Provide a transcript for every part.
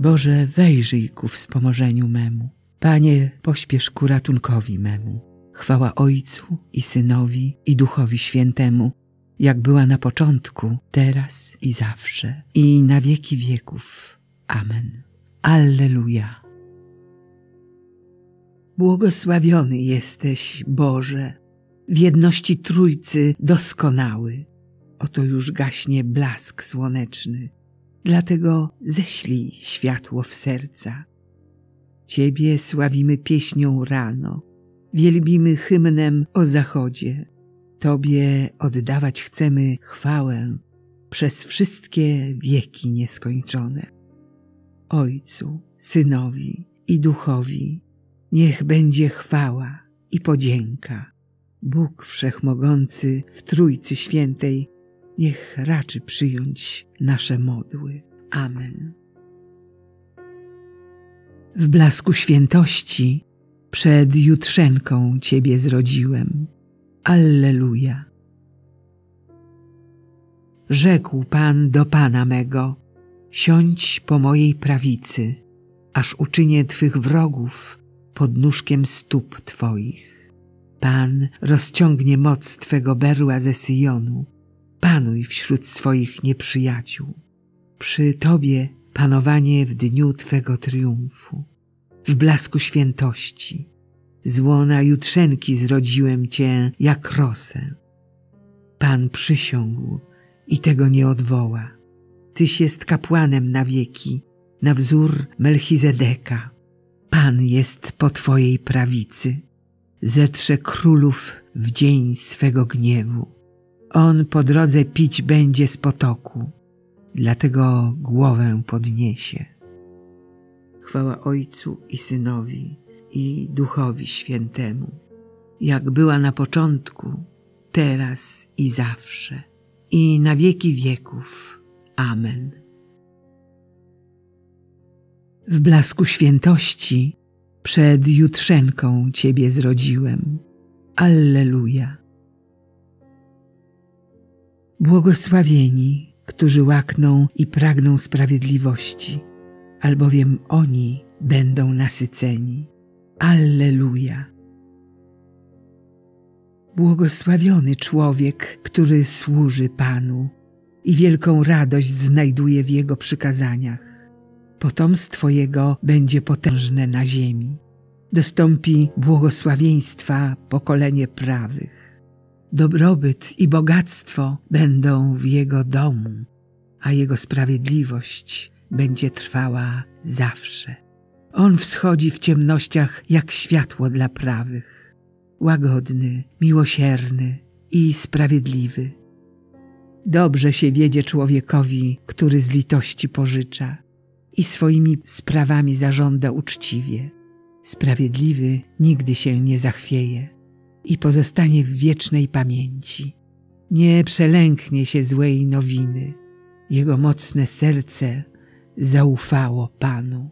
Boże, wejrzyj ku wspomożeniu memu. Panie, pośpiesz ku ratunkowi memu. Chwała Ojcu i Synowi i Duchowi Świętemu, jak była na początku, teraz i zawsze, i na wieki wieków. Amen. Alleluja. Błogosławiony jesteś, Boże, w jedności Trójcy doskonały. Oto już gaśnie blask słoneczny, dlatego ześlij światło w serca. Ciebie sławimy pieśnią rano, wielbimy hymnem o zachodzie. Tobie oddawać chcemy chwałę przez wszystkie wieki nieskończone. Ojcu, Synowi i Duchowi, niech będzie chwała i podzięka. Bóg Wszechmogący w Trójcy Świętej, niech raczy przyjąć nasze modły. Amen. W blasku świętości przed jutrzenką Ciebie zrodziłem. Alleluja. Rzekł Pan do Pana mego, siądź po mojej prawicy, aż uczynię Twych wrogów pod nóżkiem stóp Twoich. Pan rozciągnie moc Twego berła ze Syjonu, panuj wśród swoich nieprzyjaciół. Przy Tobie panowanie w dniu Twego triumfu, w blasku świętości. Z łona jutrzenki zrodziłem Cię jak rosę. Pan przysiągł i tego nie odwoła. Tyś jest kapłanem na wieki, na wzór Melchizedeka. Pan jest po Twojej prawicy. Zetrze królów w dzień swego gniewu. On po drodze pić będzie z potoku, dlatego głowę podniesie. Chwała Ojcu i Synowi i Duchowi Świętemu, jak była na początku, teraz i zawsze, i na wieki wieków. Amen. W blasku świętości przed jutrzenką Ciebie zrodziłem. Alleluja. Błogosławieni, którzy łakną i pragną sprawiedliwości, albowiem oni będą nasyceni. Alleluja. Błogosławiony człowiek, który służy Panu i wielką radość znajduje w Jego przykazaniach. Potomstwo Jego będzie potężne na ziemi. Dostąpi błogosławieństwa pokolenie prawych. Dobrobyt i bogactwo będą w Jego domu, a Jego sprawiedliwość będzie trwała zawsze. On wschodzi w ciemnościach jak światło dla prawych, łagodny, miłosierny i sprawiedliwy. Dobrze się wiedzie człowiekowi, który z litości pożycza i swoimi sprawami zażąda uczciwie. Sprawiedliwy nigdy się nie zachwieje i pozostanie w wiecznej pamięci. Nie przelęknie się złej nowiny. Jego mocne serce zaufało Panu.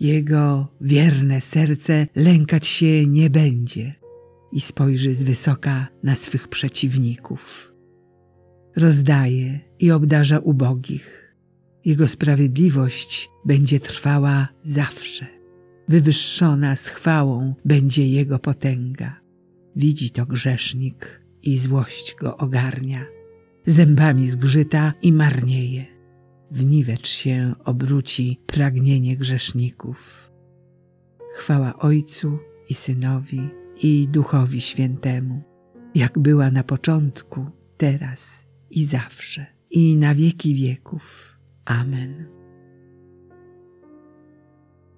Jego wierne serce lękać się nie będzie i spojrzy z wysoka na swych przeciwników. Rozdaje i obdarza ubogich. Jego sprawiedliwość będzie trwała zawsze. Wywyższona z chwałą będzie Jego potęga. Widzi to grzesznik i złość go ogarnia. Zębami zgrzyta i marnieje w niwecz się obróci pragnienie grzeszników. Chwała Ojcu i Synowi i Duchowi Świętemu, jak była na początku, teraz i zawsze, i na wieki wieków. Amen.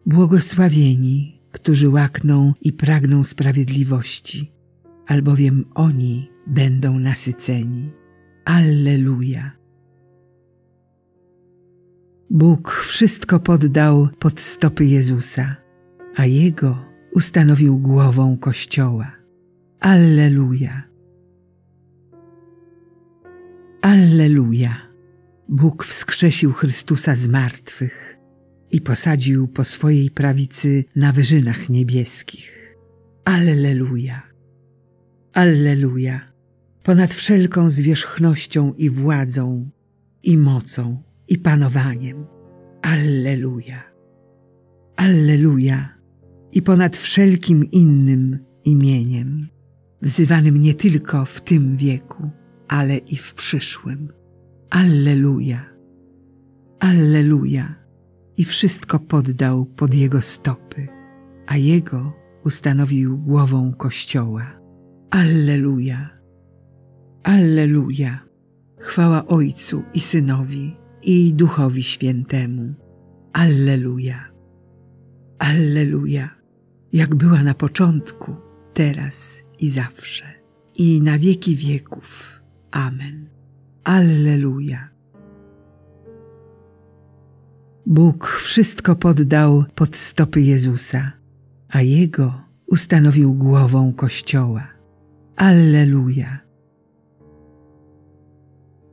Błogosławieni, którzy łakną i pragną sprawiedliwości, albowiem oni będą nasyceni. Alleluja. Bóg wszystko poddał pod stopy Jezusa, a Jego ustanowił głową Kościoła. Alleluja. Alleluja. Bóg wskrzesił Chrystusa z martwych i posadził po swojej prawicy na wyżynach niebieskich. Alleluja. Alleluja. Ponad wszelką zwierzchnością i władzą i mocą i panowaniem. Alleluja. Alleluja i ponad wszelkim innym imieniem, wzywanym nie tylko w tym wieku, ale i w przyszłym. Alleluja, Alleluja i wszystko poddał pod Jego stopy, a Jego ustanowił głową Kościoła. Alleluja, Alleluja, chwała Ojcu i Synowi i Duchowi Świętemu. Alleluja, Alleluja, jak była na początku, teraz i zawsze, i na wieki wieków. Amen. Alleluja. Bóg wszystko poddał pod stopy Jezusa, a Jego ustanowił głową Kościoła. Alleluja.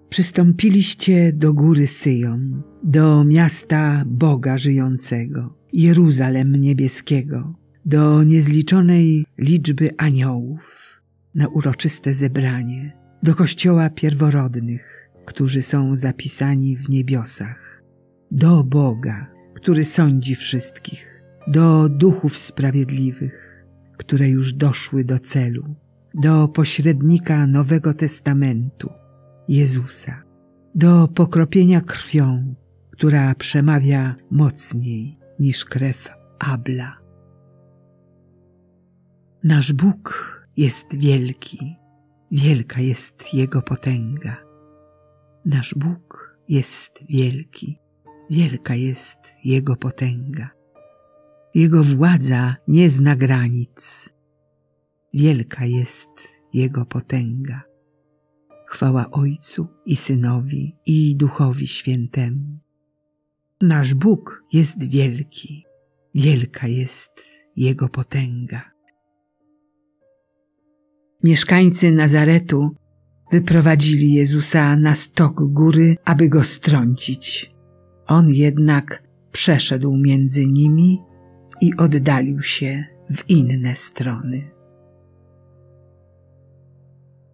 Przystąpiliście do góry Syjon, do miasta Boga żyjącego, Jeruzalem niebieskiego, do niezliczonej liczby aniołów, na uroczyste zebranie, do kościoła pierworodnych, którzy są zapisani w niebiosach, do Boga, który sądzi wszystkich, do duchów sprawiedliwych, które już doszły do celu, do pośrednika Nowego Testamentu, Jezusa, do pokropienia krwią, która przemawia mocniej niż krew Abla. Nasz Bóg jest wielki, wielka jest Jego potęga. Nasz Bóg jest wielki, wielka jest Jego potęga. Jego władza nie zna granic. Wielka jest Jego potęga. Chwała Ojcu i Synowi i Duchowi Świętemu. Nasz Bóg jest wielki, wielka jest Jego potęga. Mieszkańcy Nazaretu wyprowadzili Jezusa na stok góry, aby go strącić. On jednak przeszedł między nimi i oddalił się w inne strony.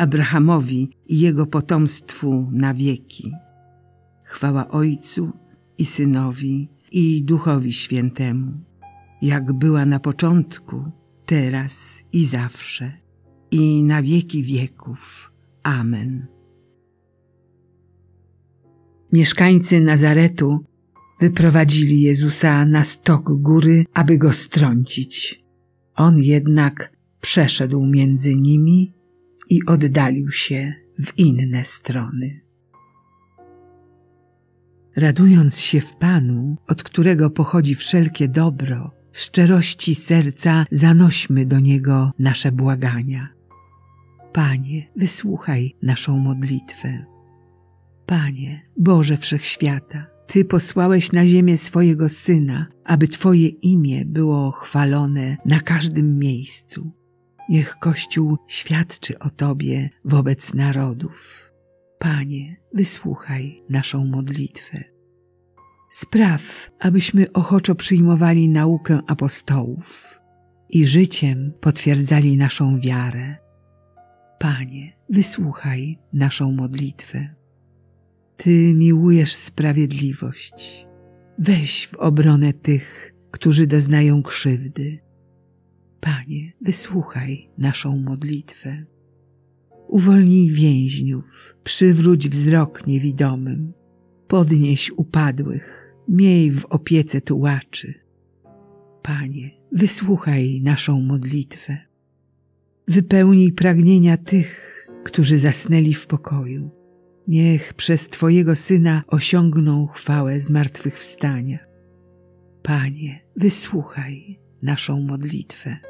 Abrahamowi i jego potomstwu na wieki. Chwała Ojcu i Synowi i Duchowi Świętemu, jak była na początku, teraz i zawsze, i na wieki wieków. Amen. Mieszkańcy Nazaretu wyprowadzili Jezusa na stok góry, aby go strącić. On jednak przeszedł między nimi i oddalił się w inne strony. Radując się w Panu, od którego pochodzi wszelkie dobro, w szczerości serca zanośmy do Niego nasze błagania. Panie, wysłuchaj naszą modlitwę. Panie, Boże Wszechświata, Ty posłałeś na ziemię swojego Syna, aby Twoje imię było chwalone na każdym miejscu. Niech Kościół świadczy o Tobie wobec narodów. Panie, wysłuchaj naszą modlitwę. Spraw, abyśmy ochoczo przyjmowali naukę apostołów i życiem potwierdzali naszą wiarę. Panie, wysłuchaj naszą modlitwę. Ty miłujesz sprawiedliwość. Weź w obronę tych, którzy doznają krzywdy. Panie, wysłuchaj naszą modlitwę. Uwolnij więźniów, przywróć wzrok niewidomym, podnieś upadłych, miej w opiece tułaczy. Panie, wysłuchaj naszą modlitwę. Wypełnij pragnienia tych, którzy zasnęli w pokoju. Niech przez Twojego Syna osiągną chwałę zmartwychwstania. Panie, wysłuchaj naszą modlitwę.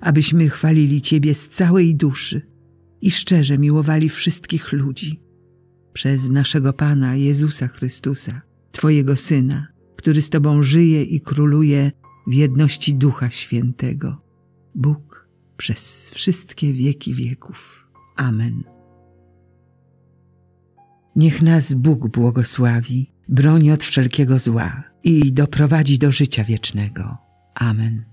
abyśmy chwalili Ciebie z całej duszy i szczerze miłowali wszystkich ludzi. Przez naszego Pana Jezusa Chrystusa, Twojego Syna, który z Tobą żyje i króluje w jedności Ducha Świętego. Bóg przez wszystkie wieki wieków. Amen. Niech nas Bóg błogosławi, broni od wszelkiego zła i doprowadzi do życia wiecznego. Amen.